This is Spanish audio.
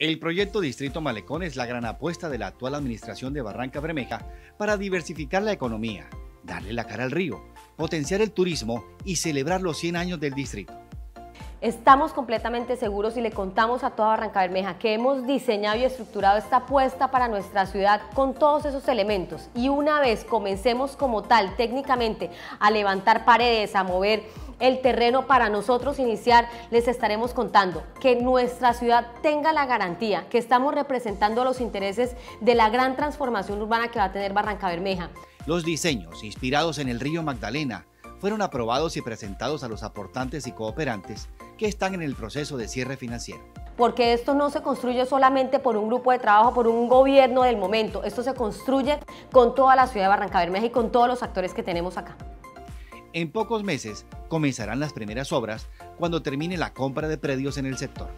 El proyecto Distrito Malecón es la gran apuesta de la actual administración de Barranca Bermeja para diversificar la economía, darle la cara al río, potenciar el turismo y celebrar los 100 años del distrito. Estamos completamente seguros y le contamos a toda Barranca Bermeja que hemos diseñado y estructurado esta apuesta para nuestra ciudad con todos esos elementos y una vez comencemos como tal técnicamente a levantar paredes, a mover el terreno para nosotros iniciar, les estaremos contando que nuestra ciudad tenga la garantía que estamos representando los intereses de la gran transformación urbana que va a tener Barranca Bermeja. Los diseños inspirados en el río Magdalena fueron aprobados y presentados a los aportantes y cooperantes que están en el proceso de cierre financiero. Porque esto no se construye solamente por un grupo de trabajo, por un gobierno del momento, esto se construye con toda la ciudad de Barranca Bermeja y con todos los actores que tenemos acá. En pocos meses comenzarán las primeras obras cuando termine la compra de predios en el sector.